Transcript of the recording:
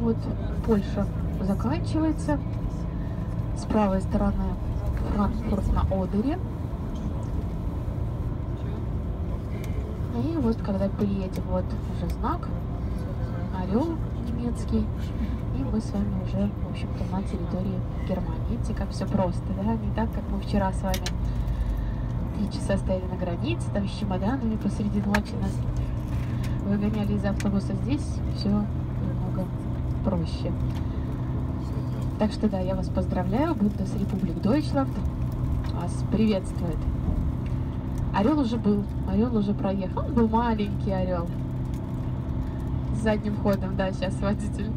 вот Польша заканчивается. С правой стороны Франкфурт на Одере. И вот когда приедем, вот уже знак, орел немецкий, и мы с вами уже, в общем-то, на территории Германии. Видите, как все просто, да? Не так, как мы вчера с вами три часа стояли на границе, там с чемоданами посреди ночи нас выгоняли из автобуса. Здесь все проще. Так что да, я вас поздравляю, Бундес Републик Дойчланд вас приветствует. Орел уже был, орел уже проехал. Он был маленький орел. С задним ходом, да, сейчас водитель